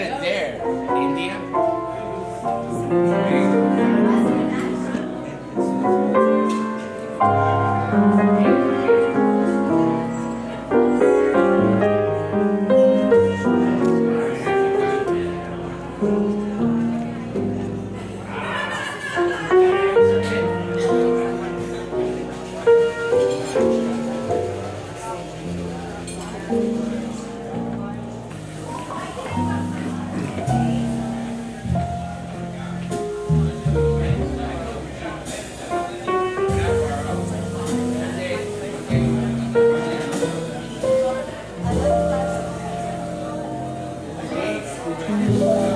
kind of there, India. Again,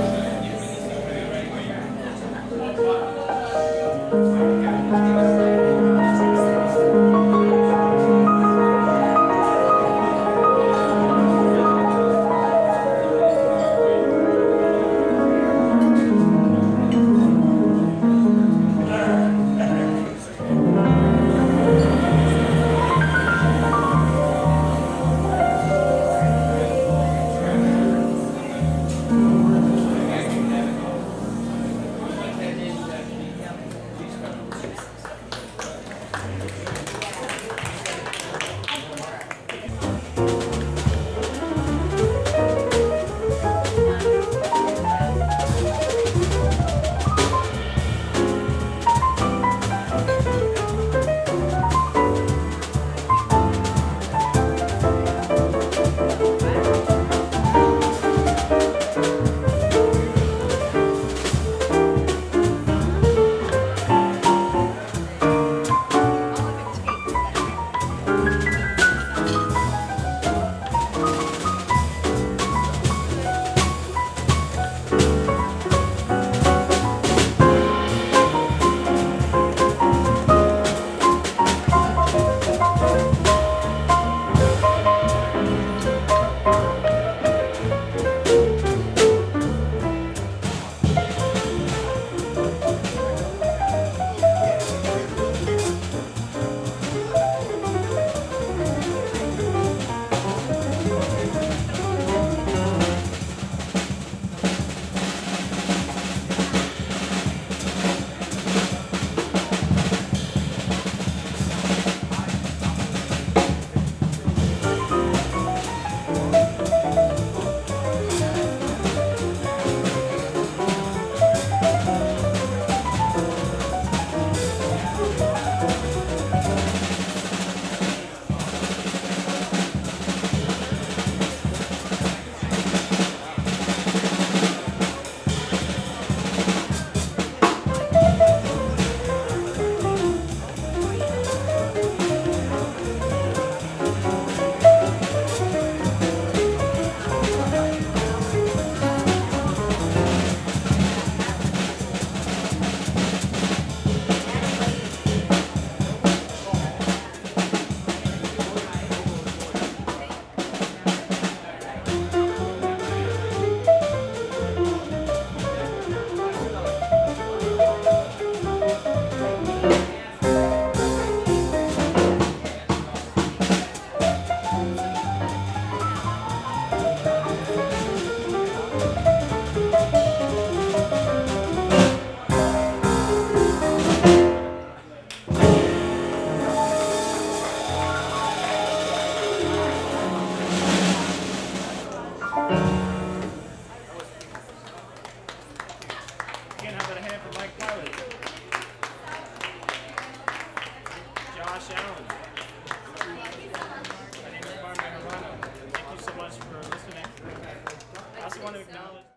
Josh Allen. My name is Herrera. Thank you so much for listening. I also want to acknowledge.